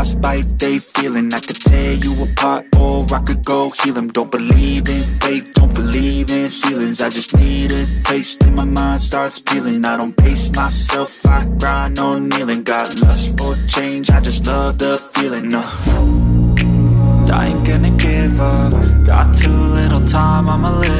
frostbite they feeling I could tear you apart or I could go heal them Don't believe in fate, don't believe in ceilings. I just need a taste and my mind starts peeling. I don't pace myself, I grind on kneeling. Got lust for change, I just love the feeling uh. I ain't gonna give up Got too little time, I'ma live